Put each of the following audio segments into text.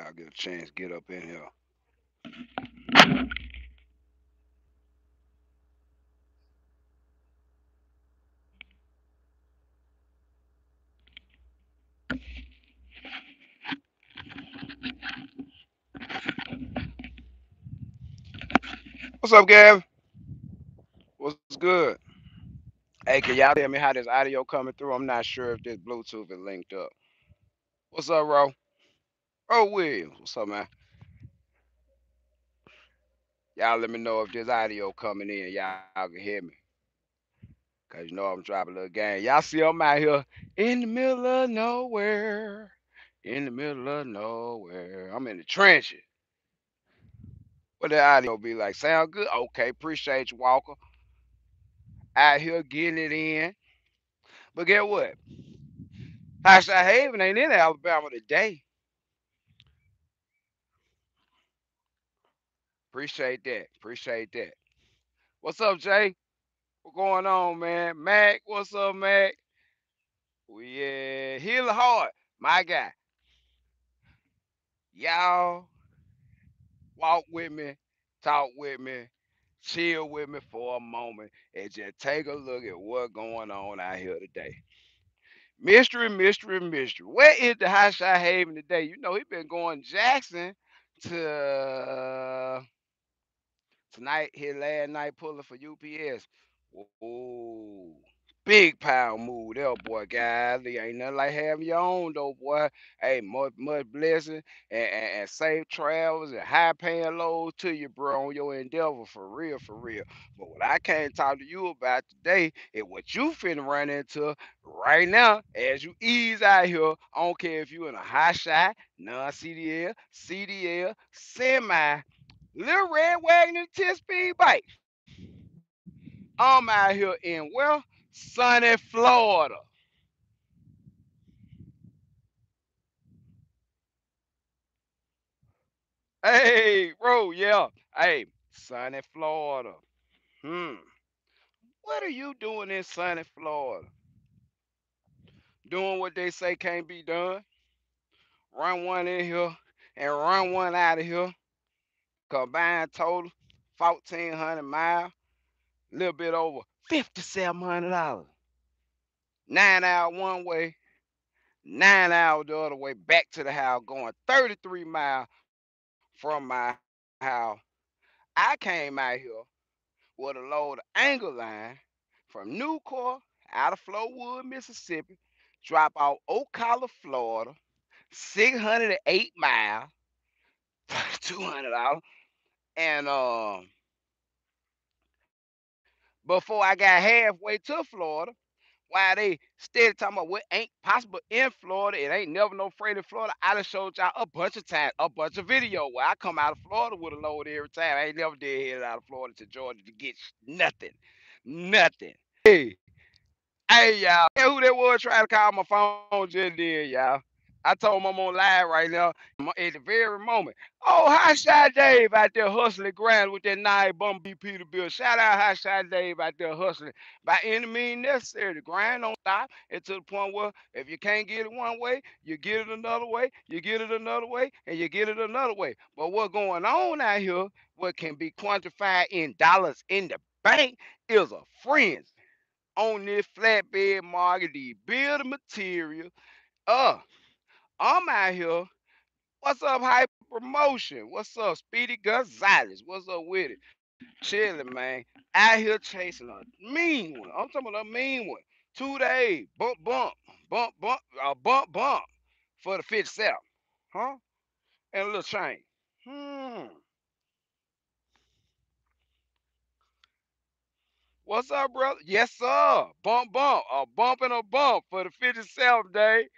Y'all get a chance, get up in here. What's up, Gav? What's good? Hey, can y'all tell me how this audio coming through? I'm not sure if this Bluetooth is linked up. What's up, Ro? Oh, Williams. What's up, man? Y'all let me know if this audio coming in. Y'all can hear me. Cause you know I'm dropping a little game. Y'all see I'm out here in the middle of nowhere. In the middle of nowhere. I'm in the trenches. What the audio be like? Sound good? Okay, appreciate you, Walker. Out here getting it in. But get what? Hashtag Haven ain't in Alabama today. Appreciate that. Appreciate that. What's up, Jay? What's going on, man? Mac, what's up, Mac? We yeah, heal heart, my guy. Y'all walk with me, talk with me, chill with me for a moment, and just take a look at what's going on out here today. Mystery, mystery, mystery. Where is the Hotshot Haven today? You know, he been going Jackson to tonight, his last night pulling for UPS. Oh, big pound move there, boy, guys. There ain't nothing like having your own, though, boy. Hey, much, much blessing and, and, and safe travels and high paying loads to you, bro, on your endeavor, for real, for real. But what I can't talk to you about today is what you finna run into right now as you ease out here. I don't care if you in a hotshot, non CDL, CDL, semi, little red wagon, and 10 speed bike. I'm out here in well, sunny Florida. Hey, bro, yeah. Hey, sunny Florida. Hmm. What are you doing in sunny Florida? Doing what they say can't be done. Run one in here and run one out of here. Combined total, 1,400 miles. A little bit over $5,700. Nine hour one way, nine hours the other way back to the house, going 33 miles from my house. I came out here with a load of angle iron from Nucor out of Flowood, Mississippi, drop out Ocala, Florida, 608 miles, $200. And um, before I got halfway to Florida, why they steady talking about what ain't possible in Florida, it ain't never no freight in Florida. I done showed y'all a bunch of times, a bunch of video where I come out of Florida with a load every time. I ain't never did head out of Florida to Georgia to get nothing. Nothing. Hey, hey y'all. Hey, who that was trying to call my phone just then, y'all? I told him I'm on live right now at the very moment. Oh, Hotshot Dave out there hustling grind with that nine Bumblebee Peterbilt. Shout out Hotshot Dave out there hustling by any means necessary. The grind don't stop. And to the point where if you can't get it one way, you get it another way, you get it another way, and you get it another way. But what's going on out here, what can be quantified in dollars in the bank, is a frenzy on this flatbed market, the building material. Uh, I'm out here. What's up, hype Promotion? What's up, Speedy Gonzalez? What's up with it? Chilling, man. Out here chasing a mean one. I'm talking about a mean one. Two days, bump, bump, bump, bump, uh, bump, bump for the 57. Huh? And a little change. Hmm. What's up, brother? Yes, sir. Bump, bump. A bump and a bump for the 57th day.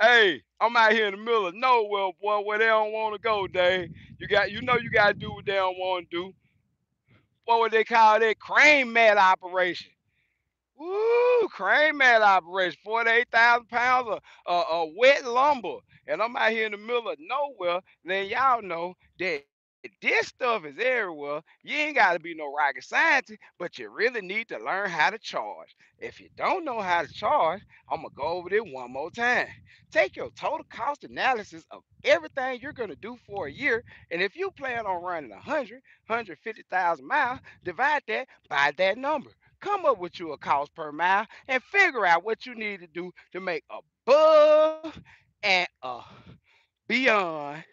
Hey, I'm out here in the middle of nowhere, boy, where they don't want to go, Dave. You got, you know, you got to do what they don't want to do. What would they call that? Crane mat operation. Woo, crane mat operation. 48,000 pounds of uh, uh, wet lumber. And I'm out here in the middle of nowhere, Then y'all know that this stuff is everywhere. You ain't got to be no rocket scientist, but you really need to learn how to charge. If you don't know how to charge, I'm going to go over this one more time. Take your total cost analysis of everything you're going to do for a year. And if you plan on running 100, 150,000 miles, divide that by that number. Come up with you a cost per mile and figure out what you need to do to make above and uh, beyond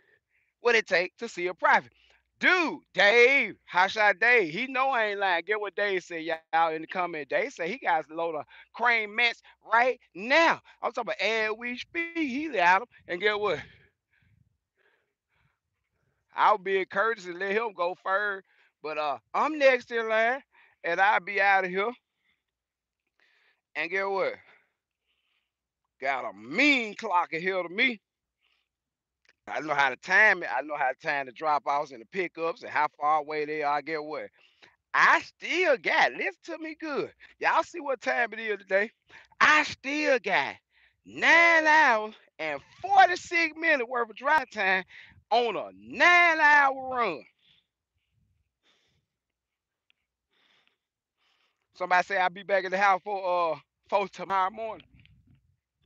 what it take to see a profit. Dude, Dave, Hotshot Dave, he know I ain't lying. Get what Dave said, y'all in the comment. Dave say he got a load of crane mats right now. I'm talking about as we speak. He out him. And get what? I'll be encouraged to let him go first. But uh, I'm next in line, and I'll be out of here. And get what? Got a mean clock ahead to me. I know how to time it. I know how to time the drop offs and the pickups and how far away they are. Get what? I still got, listen to me good. Y'all see what time it is today? I still got nine hours and 46 minutes worth of drive time on a nine hour run. Somebody say I'll be back in the house for uh for tomorrow morning.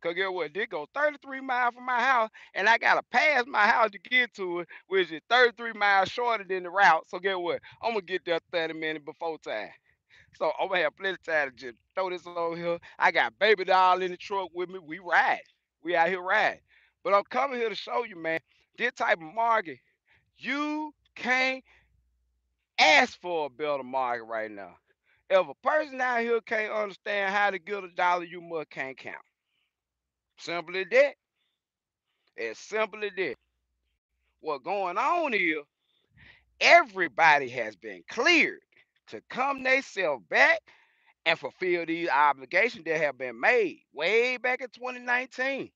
Cause get what? This go 33 miles from my house, and I gotta pass my house to get to it, which is 33 miles shorter than the route. So get what? I'm gonna get there 30 minutes before time. So I'm gonna have plenty of time to just throw this over here. I got baby doll in the truck with me. We ride. We out here ride. But I'm coming here to show you, man, this type of market, you can't ask for a better market right now. If a person out here can't understand how to get a dollar, you must can't count. Simple as that. As simple as that. What going on here, everybody has been cleared to come themselves back and fulfill these obligations that have been made way back in 2019.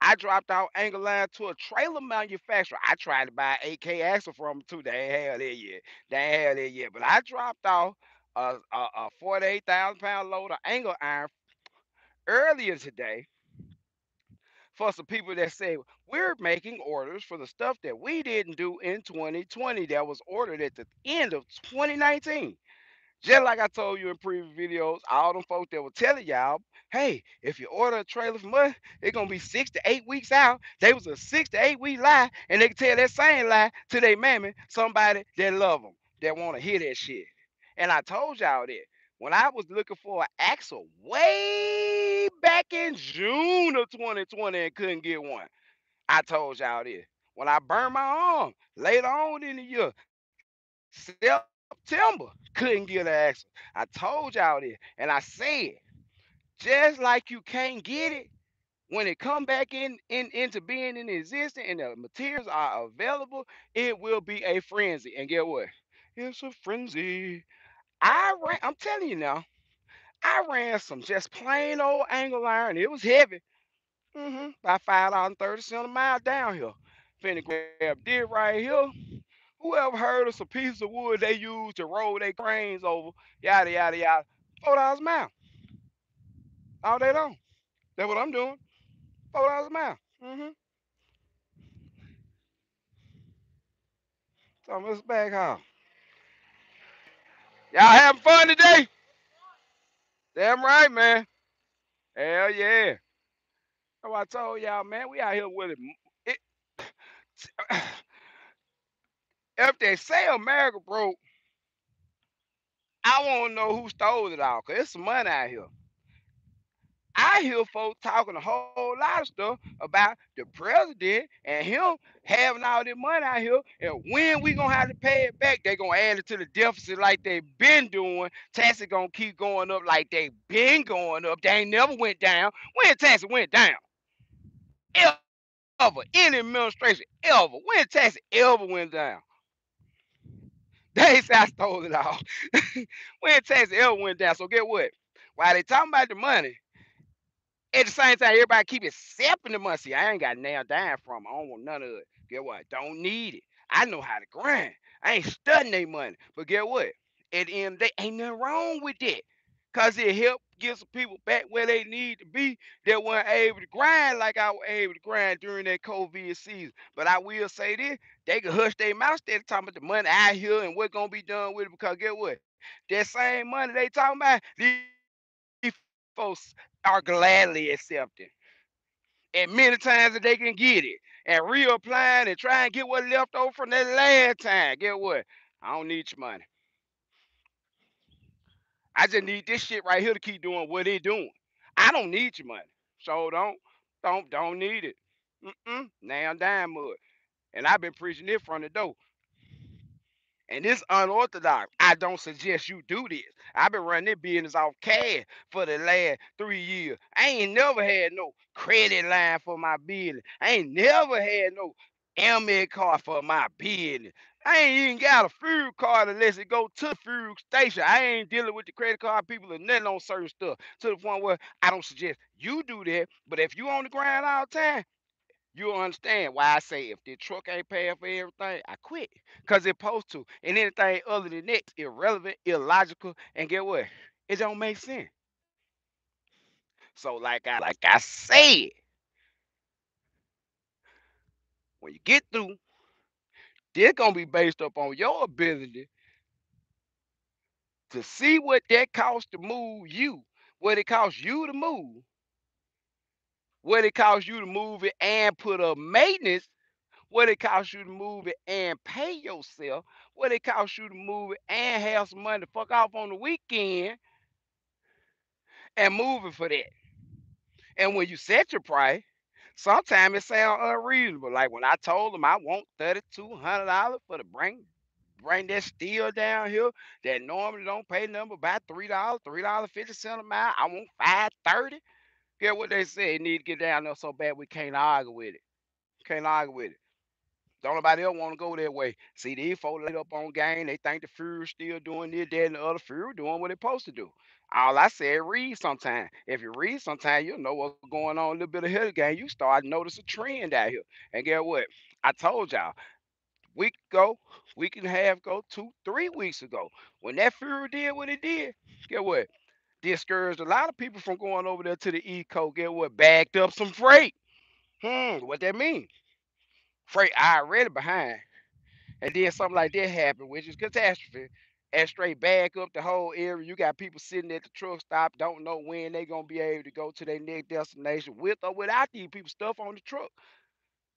I dropped out angle iron to a trailer manufacturer. I tried to buy AK axle from them too. They ain't had it yet. They ain't had it yet. But I dropped off a, a, a 48,000 pound load of angle iron earlier today for some people that say we're making orders for the stuff that we didn't do in 2020 that was ordered at the end of 2019. Just like I told you in previous videos, all them folks that were telling y'all, hey, if you order a trailer from us, it's gonna be six to eight weeks out. They was a six to eight week lie, and they can tell that same lie to their mammy, somebody that love them, that want to hear that shit. And I told y'all that when I was looking for an axle way back in June of 2020 and couldn't get one, I told y'all this. When I burned my arm later on in the year, September, couldn't get an axle. I told y'all this, and I said, just like you can't get it when it come back in, in into being in existence and the materials are available, it will be a frenzy. And get what? It's a frenzy. I ran, I'm telling you now, I ran some just plain old angle iron. It was heavy. Mm-hmm. About five dollars and thirty cents a mile down here. Finna grab this right here. Whoever heard of some pieces of wood they use to roll their cranes over, yada yada yada. Four dollars a mile. All day long. That's what I'm doing. Four dollars a mile. Mm-hmm. So let's back. Y'all having fun today? Damn right, man. Hell yeah. What I told y'all, man. We out here with it. it if they say America broke, I want to know who stole it all, because it's some money out here. I hear folks talking a whole lot of stuff about the president and him having all this money out here, and when we gonna have to pay it back, they gonna add it to the deficit like they been doing. Taxes gonna keep going up like they been going up. They ain't never went down. When taxes went down? Ever. Any administration ever. When taxes ever went down? They say I stole it all. when taxes ever went down. So get what? While they talking about the money, at the same time, everybody keep accepting the money. See, I ain't got nailed down from. I don't want none of it. Get what? Don't need it. I know how to grind. I ain't studying their money. But get what? At the end of the day, ain't nothing wrong with it. Cause it help get some people back where they need to be that weren't able to grind like I was able to grind during that COVID season. But I will say this, they can hush their mouth instead of talking about the money out here and what's gonna be done with it because get what? That same money they talking about, these folks are gladly accepting. And many times that they can get it and reapplying and try and get what left over from that last time. Get what? I don't need your money. I just need this shit right here to keep doing what they doing. I don't need your money. So don't, don't, don't need it. Mm-mm. Now I'm dying mud. And I've been preaching it from the door. And this unorthodox. I don't suggest you do this. I've been running this business off cash for the last three years. I ain't never had no credit line for my business. I ain't never had no Amex card for my business. I ain't even got a fuel card unless it go to the fuel station. I ain't dealing with the credit card people and nothing on certain stuff to the point where I don't suggest you do that. But if you on the ground all the time, you'll understand why I say if the truck ain't paying for everything, I quit. Cause it's supposed to. And anything other than that, irrelevant, illogical, and get what? It don't make sense. So like I like I said, when you get through, they're gonna be based up on your ability to see what that costs to move you, what it costs you to move, what it costs you to move it and put up maintenance, what it costs you to move it and pay yourself, what it costs you to move it and have some money to fuck off on the weekend and move it for that. And when you set your price, sometimes it sounds unreasonable. Like when I told them I want $3,200 for the bring bring that steel down here that normally don't pay number about three dollars, three dollars fifty cent a mile. I want five thirty. Get what they say? It need to get down there so bad we can't argue with it. Can't argue with it. Don't nobody else want to go that way. See, these folks laid up on game. They think the Fury still doing this, that, and the other. Fury doing what they supposed to do. All I said, read sometime. If you read sometime, you'll know what's going on a little bit of the game. You start to notice a trend out here. And get what? I told y'all, week ago, week and a half ago, two, three weeks ago, when that Fury did what it did, get what? Discouraged a lot of people from going over there to the East Coast. Get what? Backed up some freight. Hmm, what that mean? Freight already behind. And then something like that happened, which is catastrophe. And straight back up the whole area. You got people sitting at the truck stop, don't know when they gonna be able to go to their next destination with or without these people stuff on the truck.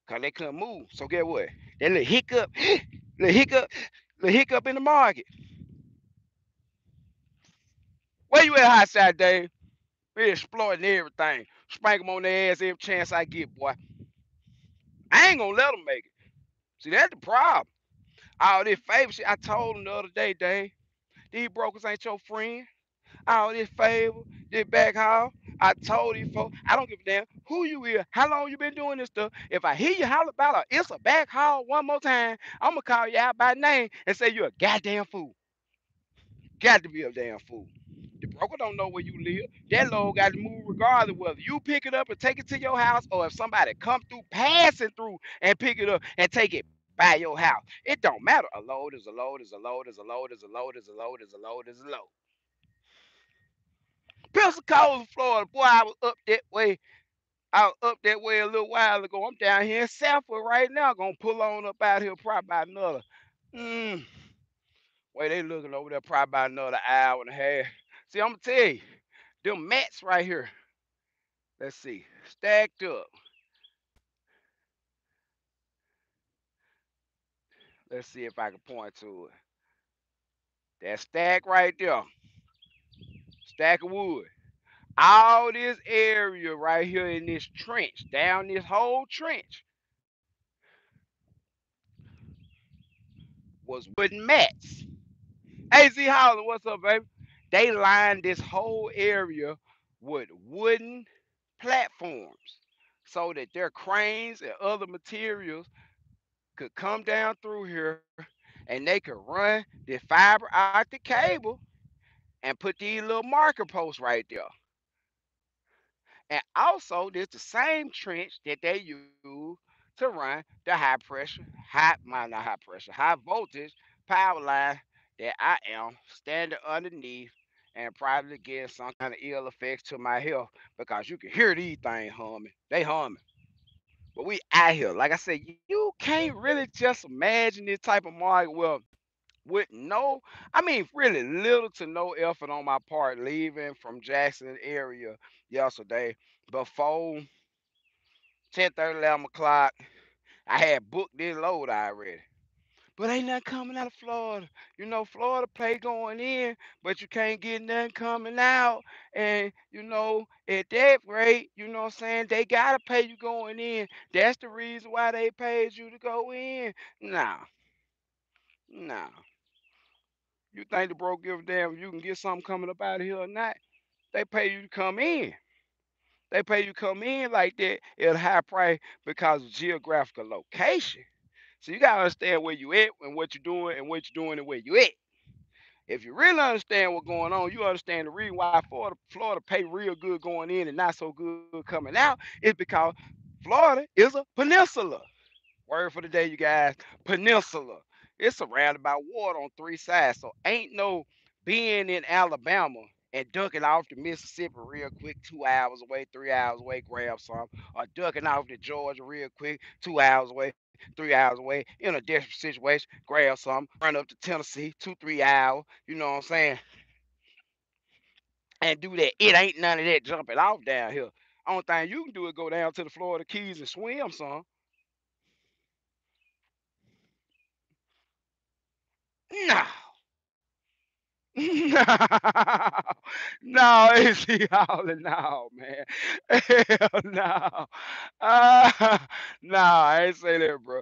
Cause they couldn't move. So get what? That little hiccup, little hiccup, little hiccup in the market. Where you at, Hotshot Dave? We exploiting everything. Spank them on their ass every chance I get, boy. I ain't gonna let them make it. See, that's the problem. All this favor shit, I told him the other day, Dave. These brokers ain't your friend. All this favor, this back haul. I told these folks, I don't give a damn who you is, how long you been doing this stuff. If I hear you holler about a it's a back haul one more time, I'm gonna call you out by name and say you're a goddamn fool. Got to be a damn fool. The broker don't know where you live. That load got to move regardless whether you pick it up and take it to your house or if somebody come through, passing through and pick it up and take it by your house. It don't matter. A load is a load is a load is a load is a load is a load is a load is a load. Pensacola, Florida. Boy, I was up that way. I was up that way a little while ago. I'm down here in Southwood right now. Gonna pull on up out here probably about another. Mm, way they looking over there probably about another hour and a half. See, I'm gonna tell you, them mats right here. Let's see, stacked up. Let's see if I can point to it. That stack right there, stack of wood. All this area right here in this trench, down this whole trench, was wooden mats. Hey, Z Holland, what's up, baby? They lined this whole area with wooden platforms so that their cranes and other materials could come down through here and they could run the fiber optic cable and put these little marker posts right there. And also, there's the same trench that they use to run the high pressure, high, not high pressure, high voltage power line that I am standing underneath and probably get some kind of ill effects to my health because you can hear these things humming. They humming. But we out here. Like I said, you can't really just imagine this type of market well with no, I mean, really little to no effort on my part leaving from Jackson area yesterday before 10 30, 11 o'clock. I had booked this load already. But ain't nothing coming out of Florida. You know, Florida pay going in, but you can't get nothing coming out. And, you know, at that rate, you know what I'm saying, they gotta pay you going in. That's the reason why they paid you to go in. Nah. Nah. You think the broke give a damn if you can get something coming up out of here or not? They pay you to come in. They pay you to come in like that at a high price because of geographical location. So you gotta understand where you at and what you're doing and what you're doing and where you at. If you really understand what's going on, you understand the reason why Florida, Florida pay real good going in and not so good coming out is because Florida is a peninsula. Word for the day, you guys. Peninsula. It's surrounded by water on three sides. So ain't no being in Alabama and ducking off to Mississippi real quick, two hours away, three hours away, grab some, or ducking off to Georgia real quick, two hours away, three hours away, in a desperate situation, grab some, run up to Tennessee, two, three hours, you know what I'm saying? And do that. It ain't none of that jumping off down here. Only thing you can do is go down to the Florida Keys and swim some. No. No, no, he howling now, man? Hell no. Uh, no, I ain't say that, bro.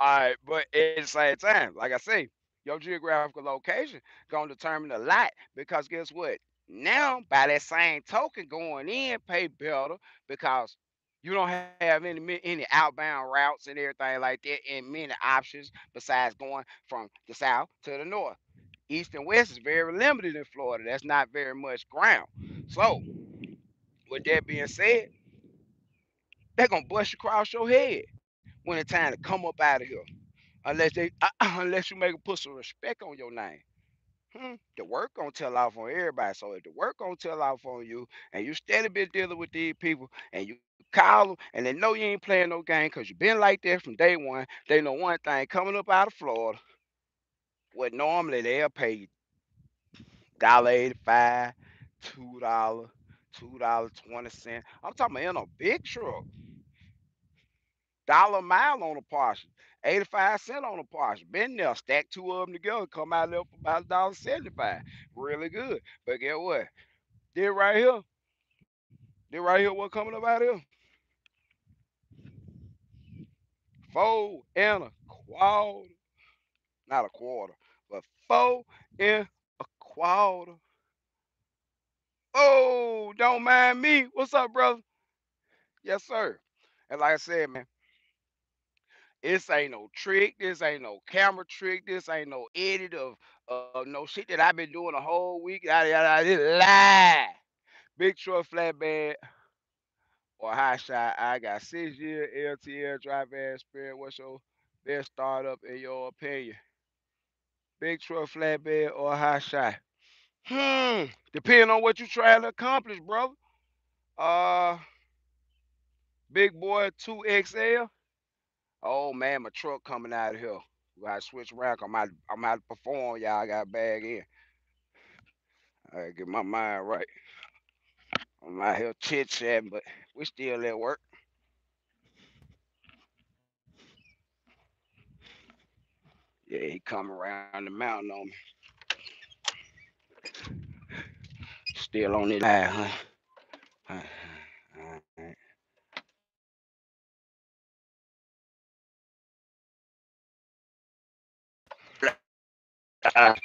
All right, but at the same time, like I say, your geographical location gonna determine a lot because guess what? Now, by that same token, going in pay better because you don't have any any outbound routes and everything like that, and many options besides going from the south to the north. East and west is very limited in Florida. That's not very much ground. So, with that being said, they're gonna bust across your head when it's time to come up out of here. Unless they, uh, unless you make a put some respect on your name. Hmm, the work gonna tell off on everybody. So if the work gonna tell off on you, and you steady been dealing with these people, and you call them, and they know you ain't playing no game because you been like that from day one. They know one thing coming up out of Florida. What normally they'll pay dollar eighty five, two dollar, two dollar twenty cent. I'm talking about in a big truck, dollar mile on a parcel, eighty five cent on a parcel. Been there, stack two of them together, come out there for about a dollar seventy five. Really good. But get what? This right here, this right here, what coming up out here? Four and a quarter, not a quarter, but four and a quarter. Oh, don't mind me. What's up, brother? Yes, sir. And like I said, man, this ain't no trick. This ain't no camera trick. This ain't no edit of uh no shit that I've been doing a whole week. Yada. This lie. Big truck flatbed or hotshot. I got six year LTL driving experience. What's your best startup in your opinion? Big truck flatbed or hotshot? Hmm. Depending on what you trying to accomplish, brother. Uh, big boy 2XL. Oh man, my truck coming out of here. We gotta switch rack. I'm out. I'm out to perform, y'all. I got bag in. I gotta get my mind right. I'm out here chit chatting, but we still at work. Yeah, he come around the mountain on me. Still on it huh? Huh, Alright.